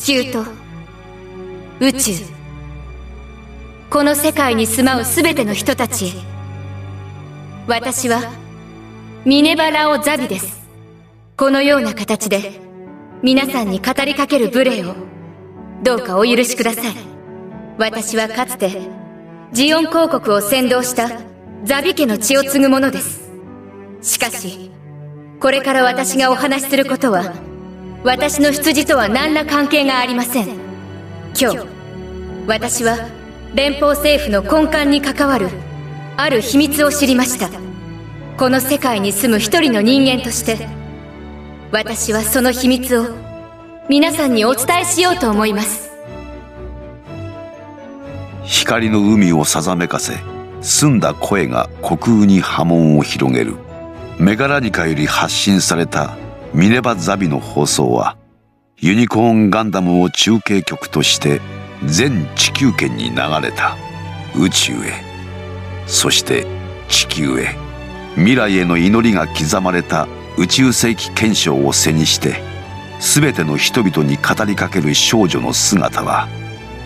地球と宇宙。この世界に住まう全ての人たちへ。私はミネバラオ・ザビです。このような形で皆さんに語りかける無礼をどうかお許しください。私はかつてジオン公国を先導したザビ家の血を継ぐものです。しかしこれから私がお話しすることは私の出自とは何ら関係がありません。今日私は連邦政府の根幹に関わるある秘密を知りました。この世界に住む一人の人間として私はその秘密を皆さんにお伝えしようと思います。光の海をさざめかせ澄んだ声が虚空に波紋を広げる。メガラニカより発信されたミネバザビの放送はユニコーンガンダムを中継局として全地球圏に流れた宇宙へ。そして地球へ。未来への祈りが刻まれた宇宙世紀憲章を背にして全ての人々に語りかける少女の姿は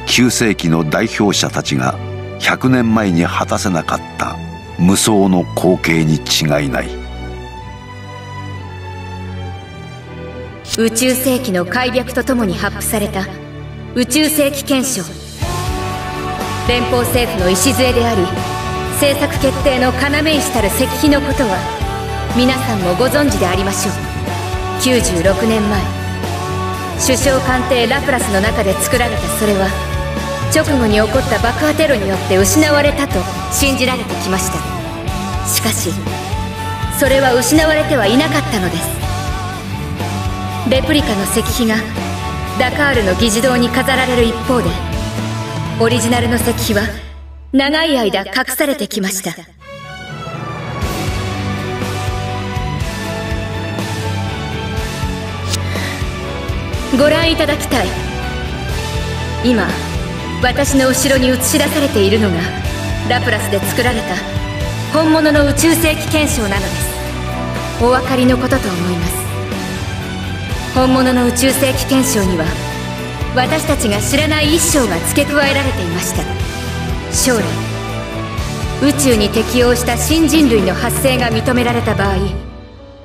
9世紀の代表者たちが100年前に果たせなかった無双の光景に違いない。宇宙世紀の開闢とともに発布された。宇宙世紀憲章。連邦政府の礎であり政策決定の要石たる石碑のことは皆さんもご存知でありましょう。96年前首相官邸ラプラスの中で作られたそれは直後に起こった爆破テロによって失われたと信じられてきました。しかしそれは失われてはいなかったのです。レプリカの石碑がダカールの議事堂に飾られる一方でオリジナルの石碑は長い間隠されてきました。ご覧いただきたい。今私の後ろに映し出されているのがラプラスで作られた本物の宇宙世紀憲章なのです。お分かりのことと思います。本物の宇宙世紀憲章には私たちが知らない一章が付け加えられていました。将来宇宙に適応した新人類の発生が認められた場合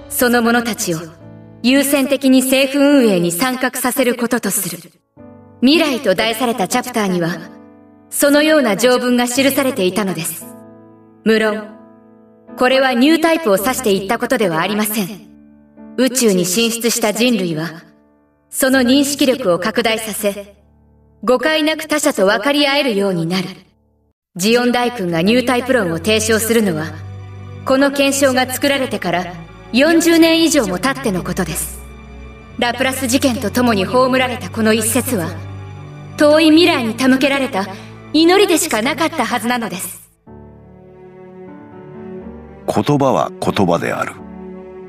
その者たちを優先的に政府運営に参画させることとする。未来と題されたチャプターにはそのような条文が記されていたのです。無論これはニュータイプを指していったことではありません。宇宙に進出した人類は、その認識力を拡大させ、誤解なく他者と分かり合えるようになる。ジオン大君がニュータイプ論を提唱するのは、この検証が作られてから40年以上も経ってのことです。ラプラス事件と共に葬られたこの一節は、遠い未来に手向けられた祈りでしかなかったはずなのです。言葉は言葉である。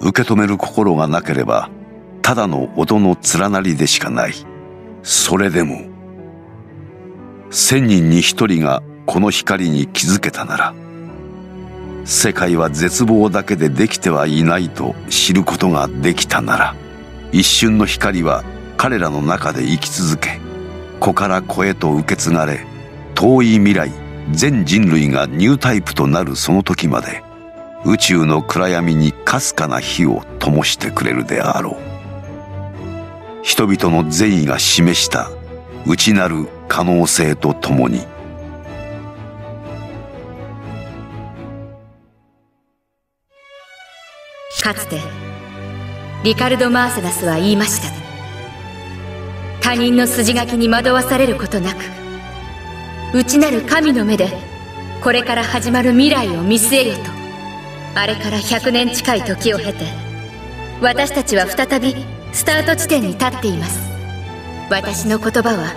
受け止める心がなければただの音の連なりでしかない。それでも千人に一人がこの光に気づけたなら世界は絶望だけでできてはいないと知ることができたなら一瞬の光は彼らの中で生き続け子から子へと受け継がれ遠い未来全人類がニュータイプとなるその時まで宇宙の暗闇にかすかな火を灯してくれるであろう。人々の善意が示した内なる可能性とともに。かつてリカルド・マーセナスは言いました。他人の筋書きに惑わされることなく内なる神の目でこれから始まる未来を見据えよと。あれから100年近い時を経て私たちは再びスタート地点に立っています。私の言葉は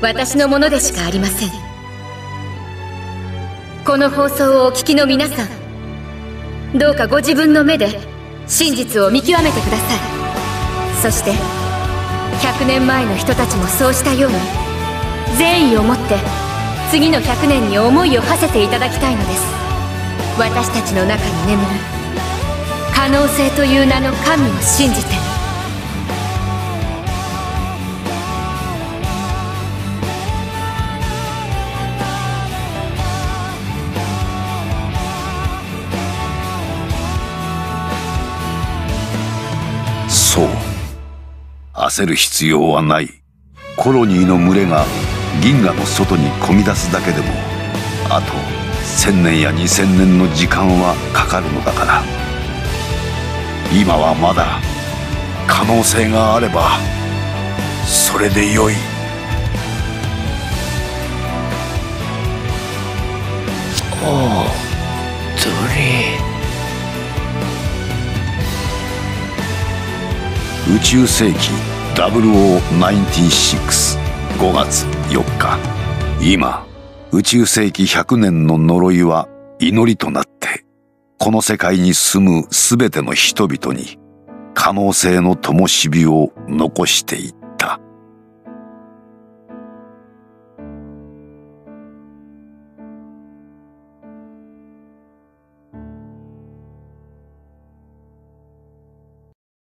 私のものでしかありません。この放送をお聞きの皆さんどうかご自分の目で真実を見極めてください。そして100年前の人たちもそうしたように善意を持って次の100年に思いを馳せていただきたいのです。私たちの中に眠る可能性という。名の神を信じて焦る必要はない。コロニーの群れが銀河の外に込み出すだけでもあと千年や二千年の時間はかかるのだから。今はまだ可能性があればそれでよい。おおドリ宇宙世紀0096 5月4日。今宇宙世紀百年の呪いは祈りとなってこの世界に住むすべての人々に可能性の灯火を残していた。